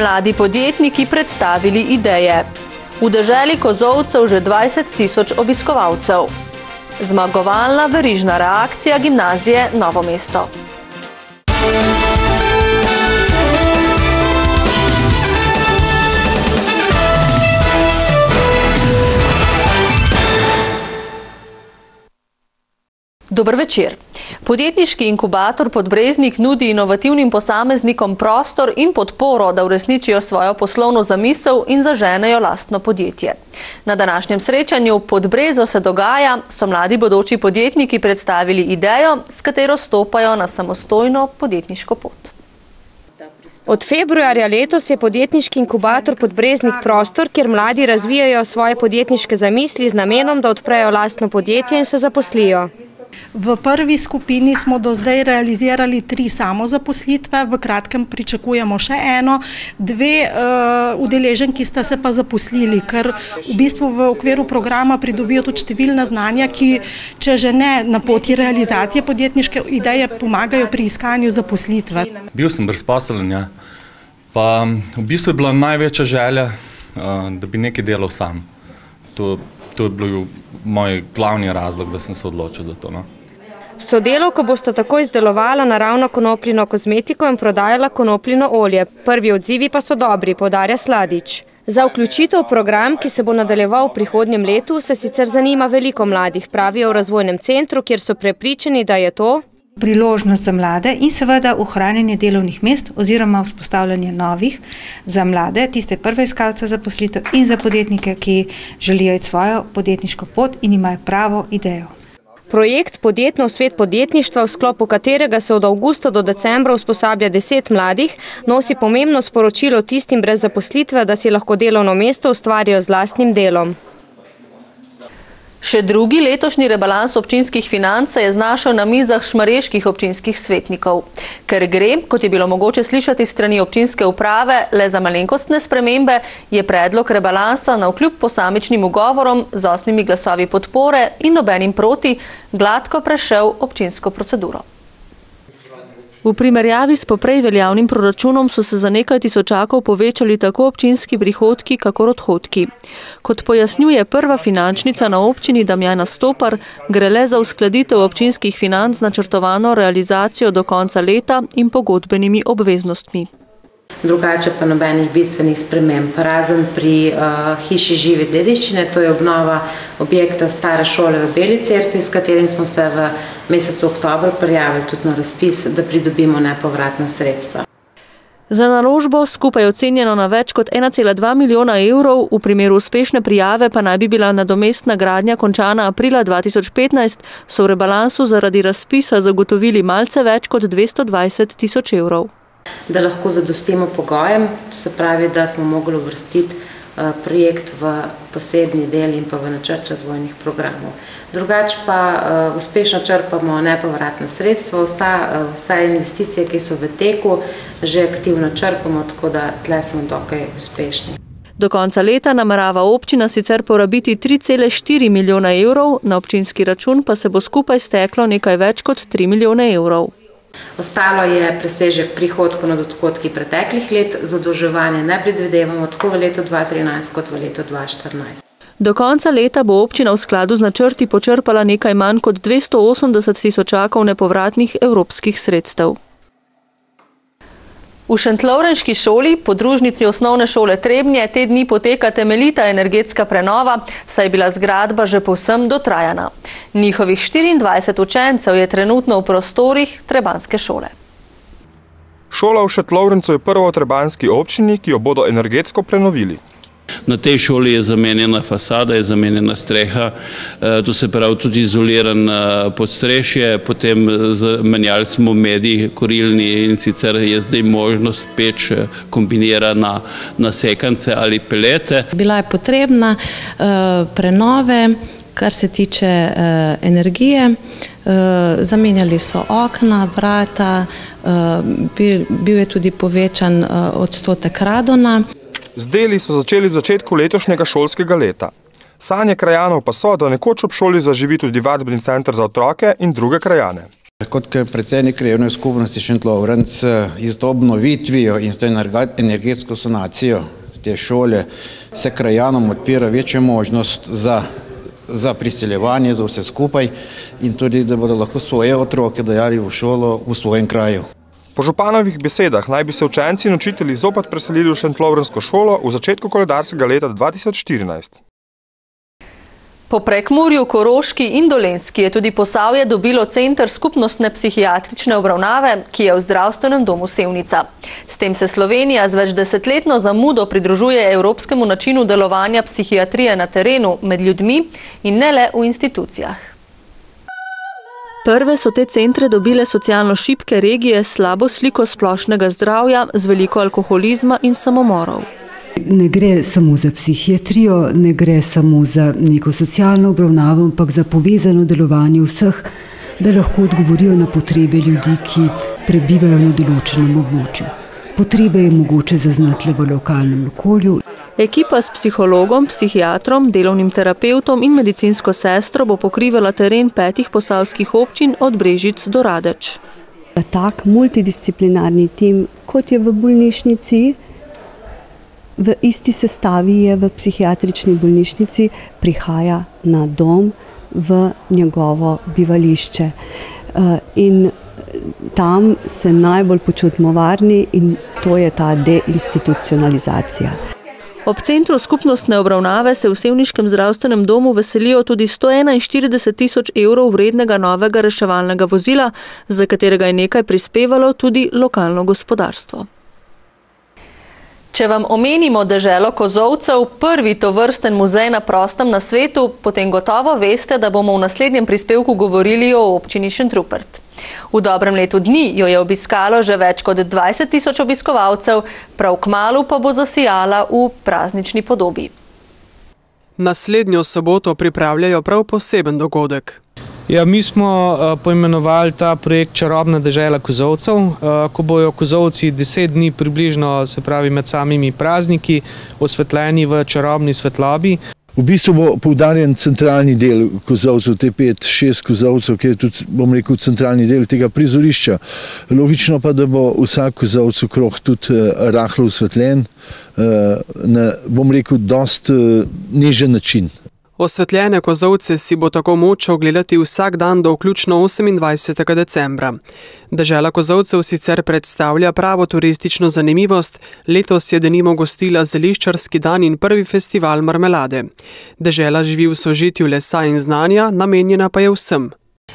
mladi podjetniki predstavili ideje. V deželi kozovcev že 20 tisoč obiskovalcev. Zmagovalna verižna reakcija gimnazije Novo mesto. Dober večer. Podjetniški inkubator Podbreznik nudi inovativnim posameznikom prostor in podporo, da uresničijo svojo poslovno zamisel in zaženejo lastno podjetje. Na današnjem srečanju Podbrezo se dogaja, so mladi bodoči podjetniki predstavili idejo, s katero stopajo na samostojno podjetniško pot. Od februarja letos je podjetniški inkubator Podbreznik prostor, kjer mladi razvijajo svoje podjetniške zamisli z namenom, da odprejo lastno podjetje in se zaposlijo. V prvi skupini smo do zdaj realizirali tri samozaposlitve, v kratkem pričakujemo še eno, dve uh, udeleženki sta se pa zaposlili, ker v bistvu v okviru programa pridobijo tudi številna znanja, ki, če že ne na poti realizacije podjetniške ideje, pomagajo pri iskanju zaposlitve. Bil sem brezposeln, ja. pa v bistvu je bila največja želja, uh, da bi nekaj delal sam. To, to je bil moj glavni razlog, da sem se odločil za to. No. Sodelovko bosta tako izdelovala naravno konopljino kozmetiko in prodajala konopljino olje. Prvi odzivi pa so dobri, podarja Sladič. Za vključitev v program, ki se bo nadaljeval v prihodnjem letu, se sicer zanima veliko mladih, pravijo v razvojnem centru, kjer so prepričani, da je to priložnost za mlade in seveda ohranjanje delovnih mest oziroma vzpostavljanje novih za mlade, tiste prve iskalce zaposlitev in za podjetnike, ki želijo iti svojo podjetniško pot in imajo pravo idejo. Projekt Podjetno v svet podjetništva, v sklopu katerega se od avgusta do decembra usposablja deset mladih, nosi pomembno sporočilo tistim brez zaposlitve, da si lahko delovno mesto ustvarijo z lastnim delom. Še drugi letošnji rebalans občinskih financ je znašel na mizah šmareških občinskih svetnikov. Ker gre, kot je bilo mogoče slišati strani občinske uprave, le za malenkostne spremembe, je predlog rebalansa na vkljub posamičnim ugovorom z osmimi glasovi podpore in nobenim proti gladko prešel občinsko proceduro. V primerjavi s poprej veljavnim proračunom so se za nekaj tisočakov povečali tako občinski prihodki, kakor odhodki. Kot pojasnjuje prva finančnica na občini Damjana Stopar, gre le za uskladitev občinskih financ načrtovano realizacijo do konca leta in pogodbenimi obveznostmi drugače pa nobenih bistvenih sprememb. Razen pri uh, hiši žive dediščine, to je obnova objekta stare šole v Beli cerkvi, s katerim smo se v mesecu oktobru prijavili tudi na razpis, da pridobimo nepovratna sredstva. Za naložbo, skupaj ocenjeno na več kot 1,2 milijona evrov, v primeru uspešne prijave pa naj bi bila nadomestna gradnja končana aprila 2015, so v rebalansu zaradi razpisa zagotovili malce več kot 220 tisoč evrov da lahko zadostimo pogojem, to se pravi, da smo mogli uvrstiti eh, projekt v posebni del in pa v načrt razvojnih programov. Drugač pa uh, uspešno črpamo nepovratna sredstva, vsa, uh, vsa investicije, ki so v teku, že aktivno črpamo, tako da tle smo dokaj uspešni. Do konca leta namerava občina sicer porabiti 3,4 milijona evrov, na občinski račun pa se bo skupaj steklo nekaj več kot 3 milijone evrov. Ostalo je presežek prihodkov nad odhodki preteklih let, zadolževanje ne predvidevamo tako v letu 2013 kot v letu 2014. Do konca leta bo občina v skladu z načrti počrpala nekaj manj kot 280 tisočakov nepovratnih evropskih sredstev. V Šentlovrenški šoli, podružnici osnovne šole Trebnje, te dni poteka temeljita energetska prenova, saj je bila zgradba že povsem dotrajana. Njihovih 24 učencev je trenutno v prostorih Trebanske šole. Šola v Šentlovrencu je prva v Trebanski občini, ki jo bodo energetsko prenovili. Na tej šoli je zamenjena fasada, je zamenjena streha, eh, to se pravi tudi izoliran eh, podstrešje, potem menjali smo medij korilni in sicer je zdaj možnost peč eh, kombinirana na sekance ali pelete. Bila je potrebna prenove, kar se tiče energije, zamenjali so okna, vrata, bil je tudi povečan odstotek radona. Z deli so začeli v začetku letošnjega šolskega leta. Sanje krajanov pa so, da nekoč ob šoli zaživi tudi vadbeni center za otroke in druge krajane. Kot predsednik krajevne skupnosti Šentlovrenc z obnovitvijo in s to energetsko sanacijo te šole se krajanom odpira večja možnost za, za priseljevanje, za vse skupaj in tudi, da bodo lahko svoje otroke dajali v šolo v svojem kraju. Po županovih besedah naj bi se učenci in učitelji zopet preselili v Šentlovrensko šolo v začetku koledarskega leta 2014. Po prekmurju, Koroški in Dolenski je tudi Posavje dobilo center skupnostne psihiatrične obravnave, ki je v zdravstvenem domu Sevnica. S tem se Slovenija z več desetletno zamudo pridružuje evropskemu načinu delovanja psihiatrije na terenu med ljudmi in ne le v institucijah. Prve so te centre dobile socialno šibke regije s slabo sliko splošnega zdravja, z veliko alkoholizma in samomorov. Ne gre samo za psihiatrijo, ne gre samo za neko socialno obravnavo, ampak za povezano delovanje vseh, da lahko odgovorijo na potrebe ljudi, ki prebivajo na določenem območju. Potrebe je mogoče zaznati le v lokalnem okolju. Ekipa s psihologom, psihiatrom, delovnim terapeutom in medicinsko sestro bo pokrivala teren petih posavskih občin od Brežic do Radeč. Tak multidisciplinarni tim, kot je v bolnišnici, v isti sestavi je v psihiatrični bolnišnici, prihaja na dom v njegovo bivališče. In tam se najbolj počutimo varni in to je ta deinstitucionalizacija. Ob centru skupnostne obravnave se v Sevniškem zdravstvenem domu veselijo tudi 141 tisoč evrov vrednega novega reševalnega vozila, za katerega je nekaj prispevalo tudi lokalno gospodarstvo. Če vam omenimo deželo kozovcev, prvi to vrsten muzej na prostem na svetu, potem gotovo veste, da bomo v naslednjem prispevku govorili o občini Šentrupert. V dobrem letu dni jo je obiskalo že več kot 20 tisoč obiskovalcev, prav kmalu pa bo zasijala v praznični podobi. Naslednjo soboto pripravljajo prav poseben dogodek. Ja, mi smo uh, poimenovali ta projekt Čarobna dežela kozovcev, uh, ko bojo kozovci deset dni približno, se pravi med samimi prazniki, osvetljeni v čarobni svetlobi. V bistvu bo poudarjen centralni del kozovcev, te pet, šest kozovcev, ki je tudi, bom rekel, centralni del tega prizorišča. Logično pa, da bo vsak kozovcev krog tudi uh, rahlo osvetljen, na, bom rekel, dost nežen način. Osvetljene kozovce si bo tako moč ogledati vsak dan do vključno 28. decembra. Dežela kozovcev sicer predstavlja pravo turistično zanimivost, letos je denimo gostila zeliščarski dan in prvi festival marmelade. Dežela živi v sožitju lesa in znanja, namenjena pa je vsem.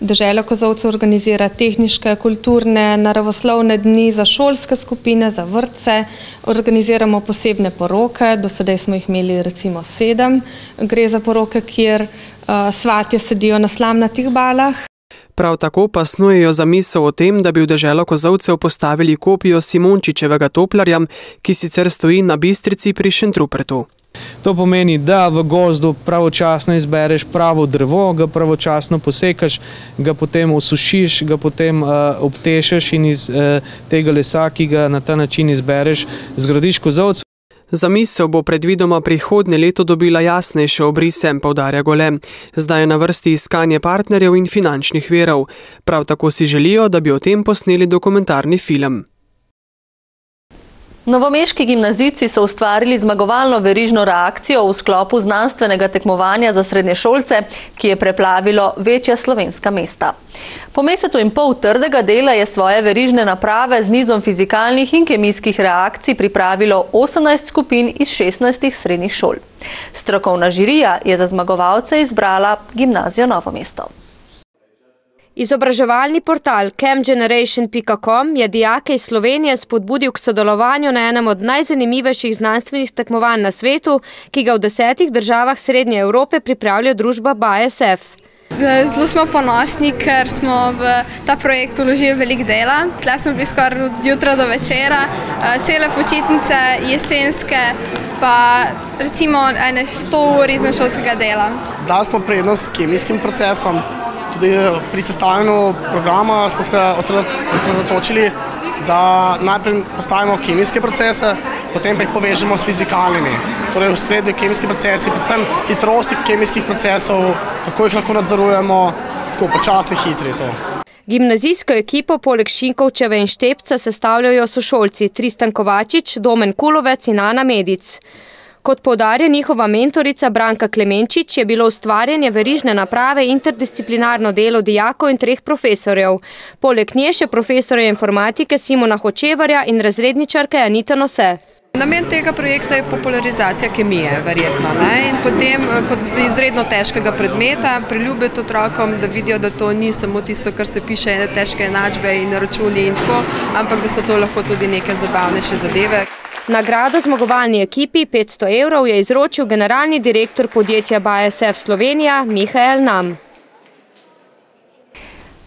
Dežela kozovcev organizira tehniške, kulturne, naravoslovne dni za šolske skupine, za vrtce, organiziramo posebne poroke, do sedaj smo jih imeli recimo sedem. Gre za poroke, kjer uh, svatje sedijo na slamnatih balah. Prav tako pa snujejo zamisel o tem, da bi v deželo kozovcev postavili kopijo Simončičevega toplarja, ki sicer stoji na bistrici pri Šentrupertu. To pomeni, da v gozdu pravočasno izbereš pravo drevo, ga pravočasno posekaš, ga potem usušiš, ga potem uh, obtešeš in iz uh, tega lesa, ki ga na ta način izbereš, zgradiš kozovce. Zamisel bo predvidoma prihodnje leto dobila jasnejše obrise, povdarja Gole. Zdaj je na vrsti iskanje partnerjev in finančnih verov. Prav tako si želijo, da bi o tem posneli dokumentarni film. Novomeški gimnazijci so ustvarili zmagovalno verižno reakcijo v sklopu znanstvenega tekmovanja za srednje šolce, ki je preplavilo večja slovenska mesta. Po mesecu in pol trdega dela je svoje verižne naprave z nizom fizikalnih in kemijskih reakcij pripravilo 18 skupin iz 16 srednjih šol. Strokovna žirija je za zmagovalce izbrala gimnazijo Novo mesto. Izobraževalni portal campgeneration.com je dijake iz Slovenije spodbudil k sodelovanju na enem od najzanimivejših znanstvenih tekmovanj na svetu, ki ga v desetih državah Srednje Evrope pripravlja družba BASF. Zelo smo ponosni, ker smo v ta projekt vložili veliko dela. Tle smo bili skoraj od jutra do večera, cele počitnice, jesenske, pa recimo ene 100 ur izmed šolskega dela. Dali smo prednost kemijskim procesom, tudi pri sestavljanju programa smo se osredotočili, da najprej postavimo kemijske procese, potem pa jih povežemo s fizikalnimi. Torej, v spredju kemijski procesi, predvsem hitrosti kemijskih procesov, kako jih lahko nadzorujemo, tako počasni, hitri to. Gimnazijsko ekipo poleg Šinkovčeve in Štepca sestavljajo sošolci Tristan Kovačič, Domen Kulovec in Ana Medic. Kot povdarja njihova mentorica Branka Klemenčič, je bilo ustvarjanje verižne naprave interdisciplinarno delo dijakov in treh profesorjev. Poleg nje še profesorja informatike Simona Hočevarja in razredničarke Anita Nose. Namen tega projekta je popularizacija kemije, verjetno. In potem, kot izredno težkega predmeta, priljubiti otrokom, da vidijo, da to ni samo tisto, kar se piše, težke enačbe in računi in tako, ampak da so to lahko tudi neke zabavnejše zadeve. Nagrado zmagovalni ekipi 500 evrov je izročil generalni direktor podjetja BASF Slovenija Mihael Nam.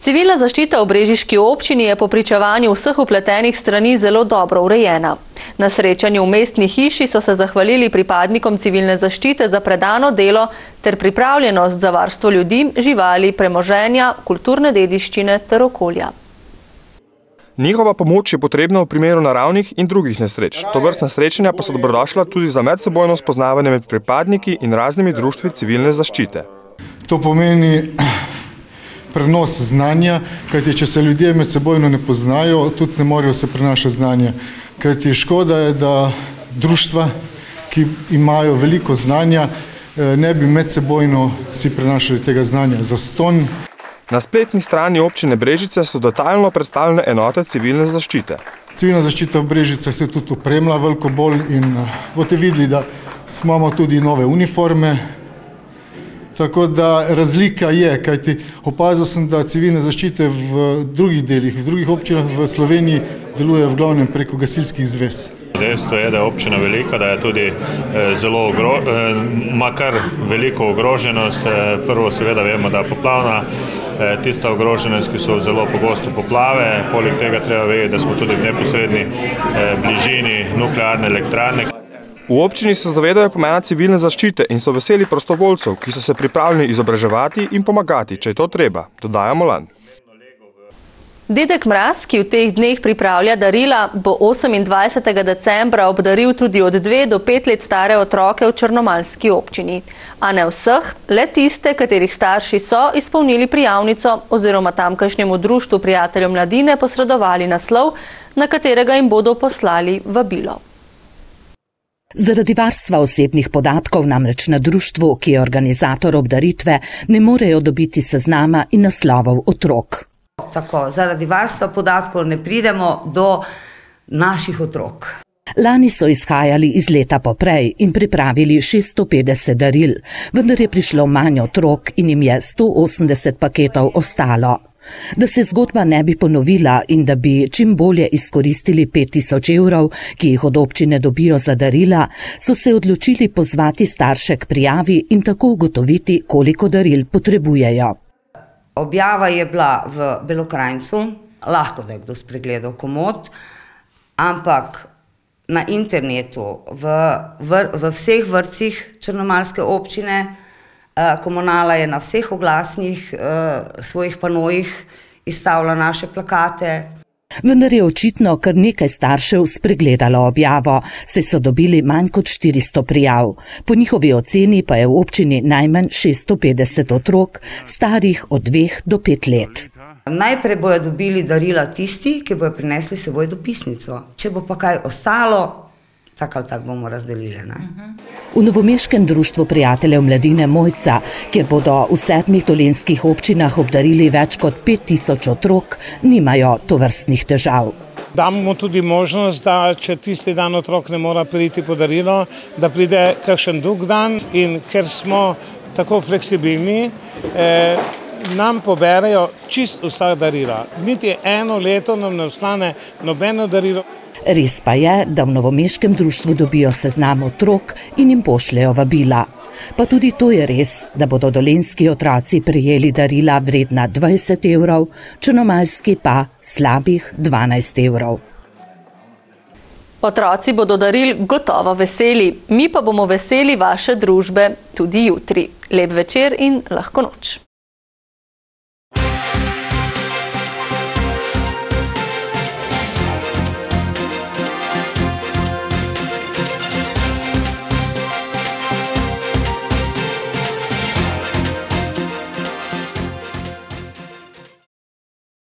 Civilna zaščita v Brežiški občini je po pričevanju vseh upletenih strani zelo dobro urejena. Na srečanju v mestni hiši so se zahvalili pripadnikom civilne zaščite za predano delo ter pripravljenost za varstvo ljudi, živali, premoženja, kulturne dediščine ter okolja. Njihova pomoč je potrebna v primeru naravnih in drugih nesreč. To vrstna srečanja pa so dobrodošla tudi za medsebojno spoznavanje med pripadniki in raznimi društvi civilne zaščite. To pomeni prenos znanja, kajti če se ljudje med sebojno ne poznajo, tudi ne morejo se prenašati znanja. Kajti škoda je, da društva, ki imajo veliko znanja, ne bi med sebojno si prenašali tega znanja. Zaston. Na spletni strani občine Brežice so detaljno predstavljene enote civilne zaščite. Civilna zaščita v Brežicah se tudi opremlja veliko bolj in boste videli, da imamo tudi nove uniforme. Tako da razlika je, kajti opazil sem, da civilne zaščite v drugih delih, v drugih občinah v Sloveniji delujejo v glavnem preko gasilskih zvez. Dejstvo je, da je občina velika, da je tudi zelo, ima kar veliko ogroženost. Prvo seveda vemo, da je poplavna, tista ogroženost, ki so zelo pogosto poplave. Poleg tega treba vedeti, da smo tudi v neposredni bližini nuklearne elektrarne. V občini se zavedajo pomena civilne zaščite in so veseli prostovoljcev, ki so se pripravljeni izobraževati in pomagati, če je to treba, dodaja Molan. Dedek Mraz, ki v teh dneh pripravlja darila, bo 28. decembra obdaril tudi od dve do pet let stare otroke v Črnomalski občini. A ne vseh, le tiste, katerih starši so izpolnili prijavnico oziroma tamkajšnjemu društvu prijateljev mladine posredovali naslov, na katerega jim bodo poslali vabilo. Zaradi varstva osebnih podatkov namreč na društvu, ki je organizator obdaritve, ne morejo dobiti seznama in naslovov otrok. Tako, zaradi varstva podatkov ne pridemo do naših otrok. Lani so izhajali iz leta poprej in pripravili 650 daril, vendar je prišlo manj otrok in jim je 180 paketov ostalo. Da se zgodba ne bi ponovila in da bi čim bolje izkoristili 5000 evrov, ki jih od občine dobijo za darila, so se odločili pozvati starše k prijavi in tako ugotoviti, koliko daril potrebujejo. Objava je bila v Belokrajncu, lahko da je kdo spregledal komod, ampak na internetu, v, v, v vseh vrtcih Črnomalske občine, komunala je na vseh oglasnih svojih panojih izstavila naše plakate. Vendar je očitno kar nekaj staršev spregledalo objavo, saj so dobili manj kot 400 prijav. Po njihovi oceni pa je v občini najmanj 650 otrok, starih od dveh do pet let. Najprej bojo dobili darila tisti, ki bojo prinesli seboj dopisnico. Če bo pa kaj ostalo, tako ali tako bomo razdelili. Ne? V Novomeškem društvu prijateljev mladine Mojca, kjer bodo v sedmih dolenskih občinah obdarili več kot 5000 otrok, nimajo tovrstnih težav. Damo tudi možnost, da če tisti dan otrok ne mora priti po darilo, da pride kakšen drug dan in ker smo tako fleksibilni, eh, nam poberejo čist vsa darila. Niti eno leto nam ne ostane nobeno darilo. Res pa je, da v Novomeškem društvu dobijo seznam otrok in jim pošljejo vabila. Pa tudi to je res, da bodo dolenski otroci prijeli darila vredna 20 evrov, črnomalski pa slabih 12 evrov. Otroci bodo daril gotovo veseli, mi pa bomo veseli vaše družbe tudi jutri. Lep večer in lahko noč.